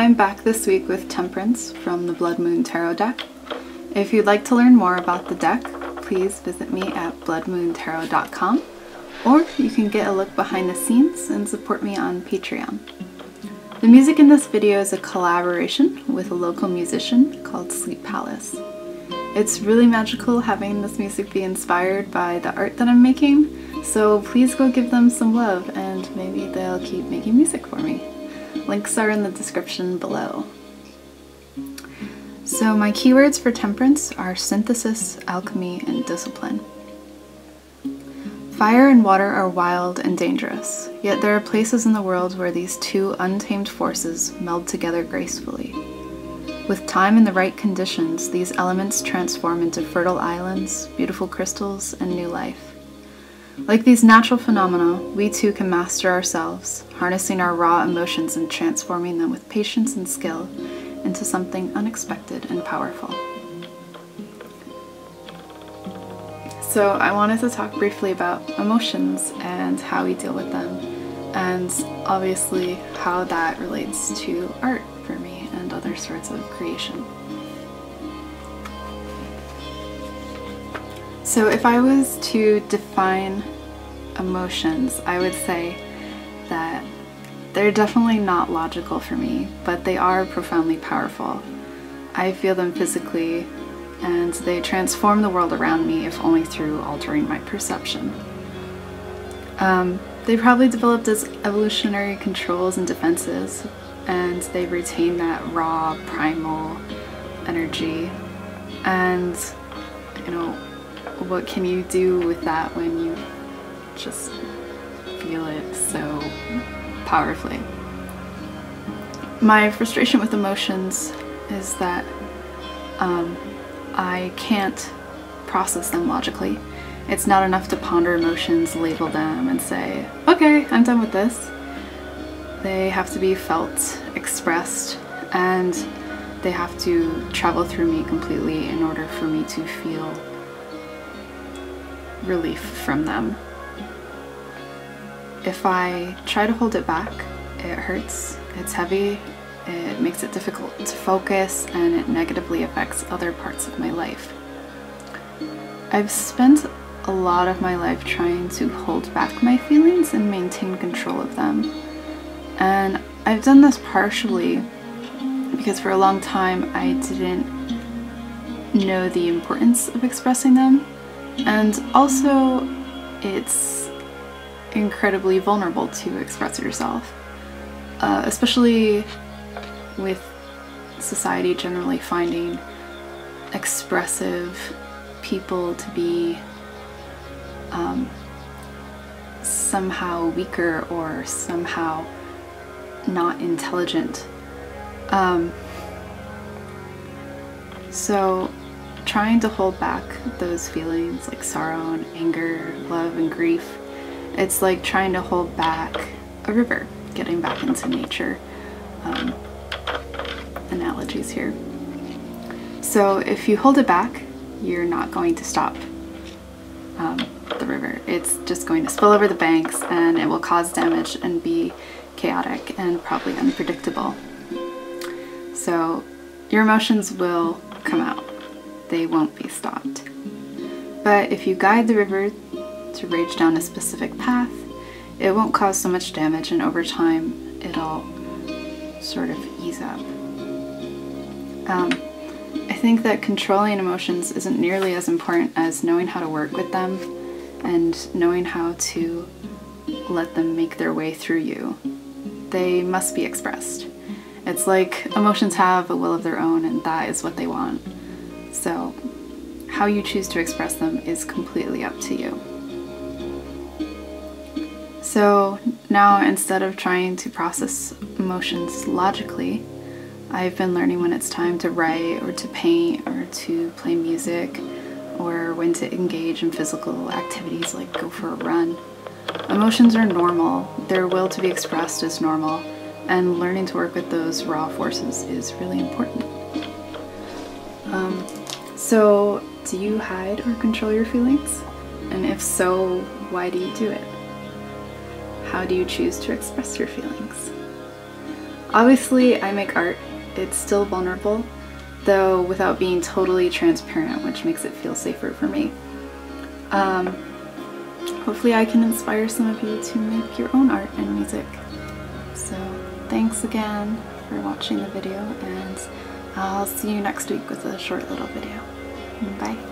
I'm back this week with Temperance from the Blood Moon Tarot deck. If you'd like to learn more about the deck, please visit me at bloodmoontarot.com or you can get a look behind the scenes and support me on Patreon. The music in this video is a collaboration with a local musician called Sleep Palace. It's really magical having this music be inspired by the art that I'm making, so please go give them some love and maybe they'll keep making music for me. Links are in the description below. So my keywords for temperance are synthesis, alchemy, and discipline. Fire and water are wild and dangerous, yet there are places in the world where these two untamed forces meld together gracefully. With time and the right conditions, these elements transform into fertile islands, beautiful crystals, and new life. Like these natural phenomena, we too can master ourselves, harnessing our raw emotions and transforming them with patience and skill into something unexpected and powerful. So, I wanted to talk briefly about emotions and how we deal with them, and obviously how that relates to art for me and other sorts of creation. So if I was to define emotions, I would say that they're definitely not logical for me, but they are profoundly powerful. I feel them physically, and they transform the world around me if only through altering my perception. Um, they probably developed as evolutionary controls and defenses, and they retain that raw, primal energy. And, you know, what can you do with that when you just feel it so powerfully? My frustration with emotions is that um, I can't process them logically. It's not enough to ponder emotions, label them, and say, okay, I'm done with this. They have to be felt, expressed, and they have to travel through me completely in order for me to feel relief from them. If I try to hold it back, it hurts, it's heavy, it makes it difficult to focus, and it negatively affects other parts of my life. I've spent a lot of my life trying to hold back my feelings and maintain control of them. And I've done this partially because for a long time I didn't know the importance of expressing them and also, it's incredibly vulnerable to express yourself, uh, especially with society generally finding expressive people to be um, somehow weaker or somehow not intelligent. Um, so trying to hold back those feelings like sorrow and anger, love and grief. It's like trying to hold back a river, getting back into nature. Um, analogies here. So if you hold it back, you're not going to stop um, the river. It's just going to spill over the banks and it will cause damage and be chaotic and probably unpredictable. So your emotions will come out they won't be stopped. But if you guide the river to rage down a specific path, it won't cause so much damage and over time it'll sort of ease up. Um, I think that controlling emotions isn't nearly as important as knowing how to work with them and knowing how to let them make their way through you. They must be expressed. It's like emotions have a will of their own and that is what they want. So, how you choose to express them is completely up to you. So, now instead of trying to process emotions logically, I've been learning when it's time to write or to paint or to play music or when to engage in physical activities like go for a run. Emotions are normal, their will to be expressed is normal, and learning to work with those raw forces is really important. Um, so, do you hide or control your feelings? And if so, why do you do it? How do you choose to express your feelings? Obviously, I make art. It's still vulnerable, though without being totally transparent, which makes it feel safer for me. Um, hopefully I can inspire some of you to make your own art and music. So thanks again for watching the video and I'll see you next week with a short little video. Bye.